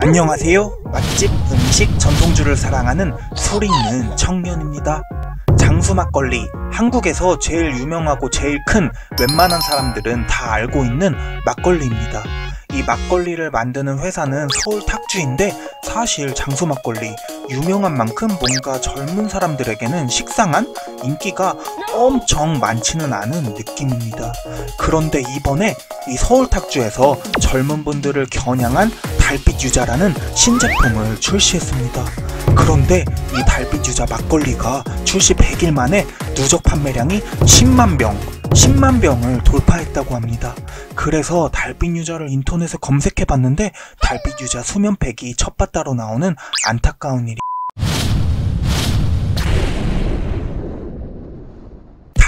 안녕하세요. 맛집, 음식, 전통주를 사랑하는 소리 있는 청년입니다. 장수 막걸리. 한국에서 제일 유명하고 제일 큰 웬만한 사람들은 다 알고 있는 막걸리입니다. 이 막걸리를 만드는 회사는 서울 탁주인데 사실 장수 막걸리 유명한 만큼 뭔가 젊은 사람들에게는 식상한 인기가 엄청 많지는 않은 느낌입니다. 그런데 이번에 이 서울 탁주에서 젊은 분들을 겨냥한 달빛 유자라는 신제품을 출시했습니다. 그런데 이 달빛 유자 막걸리가 출시 100일 만에 누적 판매량이 10만 병, 10만 병을 돌파했다고 합니다. 그래서 달빛 유자를 인터넷에 검색해 봤는데 달빛 유자 수면팩이 첫 바다로 나오는 안타까운 일이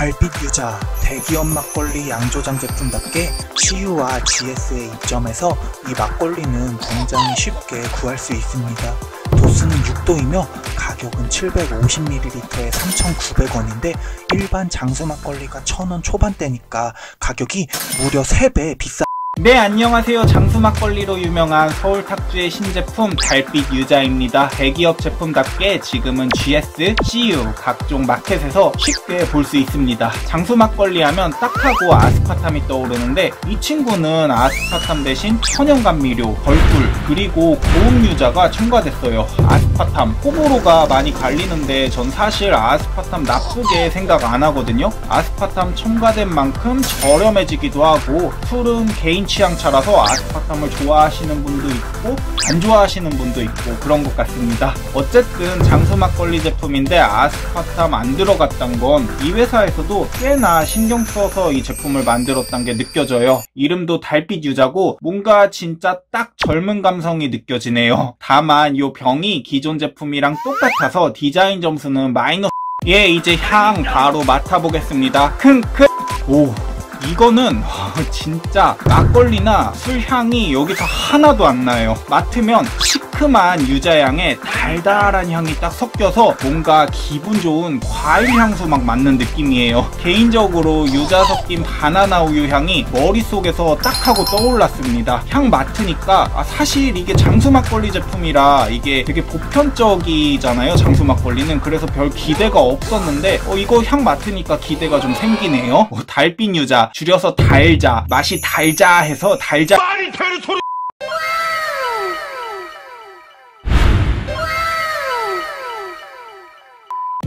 달빛 유자 대기업 막걸리 양조장 제품답게 CU와 GS에 입점해서 이 막걸리는 굉장히 쉽게 구할 수 있습니다. 도수는 6도이며 가격은 750ml에 3,900원인데 일반 장수 막걸리가 1,000원 초반대니까 가격이 무려 3배 비싸 네 안녕하세요. 장수 막걸리로 유명한 서울 탁주의 신제품 달빛 유자입니다. 대기업 제품답게 지금은 GS, CU 각종 마켓에서 쉽게 볼 수 있습니다. 장수 막걸리 하면 딱하고 아스파탐이 떠오르는데 이 친구는 아스파탐 대신 천연감 미료, 벌꿀 그리고 고음 유자가 첨가됐어요. 아스파탐 호불호가 많이 갈리는데 전 사실 아스파탐 나쁘게 생각 안 하거든요. 아스파탐 첨가된 만큼 저렴해지기도 하고 술은 개인 개인 취향 차라서 아스파탐을 좋아하시는 분도 있고 안 좋아하시는 분도 있고 그런 것 같습니다. 어쨌든 장수 막걸리 제품인데 아스파탐 안 들어갔던 건 이 회사에서도 꽤나 신경 써서 이 제품을 만들었다는 게 느껴져요. 이름도 달빛 유자고 뭔가 진짜 딱 젊은 감성이 느껴지네요. 다만 이 병이 기존 제품이랑 똑같아서 디자인 점수는 마이너스 예 이제 향 바로 맡아보겠습니다. 킁킁 오 이거는 진짜 막걸리나 술 향이 여기서 하나도 안 나요. 맡으면 시큼한 유자향에 달달한 향이 딱 섞여서 뭔가 기분 좋은 과일 향수 막 맡는 느낌이에요. 개인적으로 유자 섞인 바나나 우유 향이 머릿속에서 딱 하고 떠올랐습니다. 향 맡으니까 아 사실 이게 장수 막걸리 제품이라 이게 되게 보편적이잖아요. 장수 막걸리는 그래서 별 기대가 없었는데 어, 이거 향 맡으니까 기대가 좀 생기네요. 어, 달빛 유자 줄여서 달자 맛이 달자 해서 달자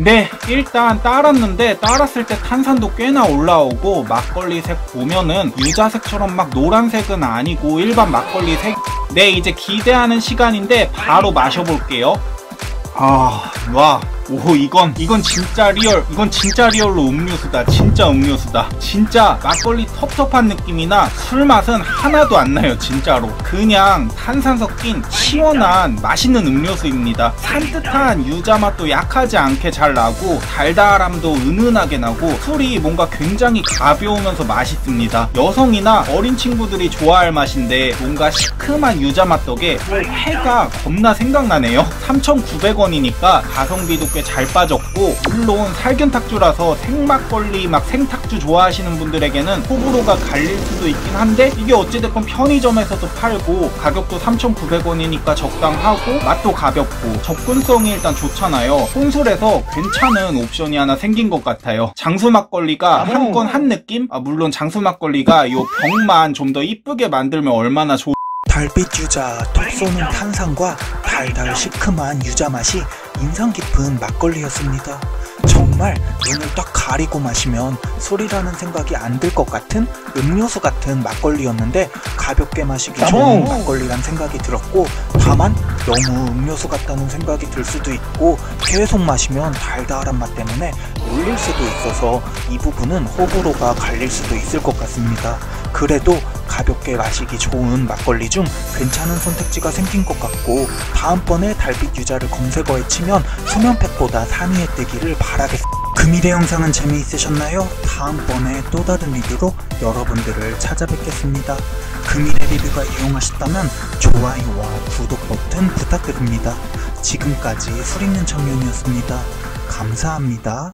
네 일단 따랐는데 따랐을 때 탄산도 꽤나 올라오고 막걸리 색 보면은 유자색처럼 막 노란색은 아니고 일반 막걸리 색네 이제 기대하는 시간인데 바로 마셔볼게요. 아와 오 이건 이건 진짜 real 이건 진짜 real로 음료수다. 진짜 음료수다. 진짜 막걸리 텁텁한 느낌이나 술 맛은 하나도 안 나요 진짜로. 그냥 탄산 섞인 시원한 맛있는 음료수입니다. 산뜻한 유자 맛도 약하지 않게 잘 나고 달달함도 은은하게 나고 술이 뭔가 굉장히 가벼우면서 맛있습니다. 여성이나 어린 친구들이 좋아할 맛인데 뭔가 시큼한 유자 맛 덕에 회가 겁나 생각나네요. 3,900원이니까 가성비도 꽤 잘 빠졌고 물론 살균탁주라서 생막걸리 막 생탁주 좋아하시는 분들에게는 호불호가 갈릴 수도 있긴 한데 이게 어찌됐건 편의점에서도 팔고 가격도 3,900원이니까 적당하고 맛도 가볍고 접근성이 일단 좋잖아요. 혼술에서 괜찮은 옵션이 하나 생긴 것 같아요. 장수 막걸리가 한 건한 느낌? 아 물론 장수 막걸리가 이 병만 좀 더 이쁘게 만들면 얼마나 좋 달빛 유자 톡 쏘는 탄산과 달달 시큼한 유자 맛이 인상 깊은 막걸리였습니다. 정말 눈을 딱 가리고 마시면 술이라는 생각이 안 들 것 같은 음료수 같은 막걸리였는데 가볍게 마시기 좋은 막걸리란 생각이 들었고 다만 너무 음료수 같다는 생각이 들 수도 있고 계속 마시면 달달한 맛 때문에 물릴 수도 있어서 이 부분은 호불호가 갈릴 수도 있을 것 같습니다. 그래도 가볍게 마시기 좋은 막걸리 중 괜찮은 선택지가 생긴 것 같고 다음번에 달빛 유자를 검색어에 치면 수면팩보다 3위에 뜨기를 바라겠습니다. 금일의 영상은 재미있으셨나요? 다음번에 또 다른 리뷰로 여러분들을 찾아뵙겠습니다. 금일의 리뷰가 이용하셨다면 좋아요와 구독 버튼 부탁드립니다. 지금까지 술 있는 청년이었습니다. 감사합니다.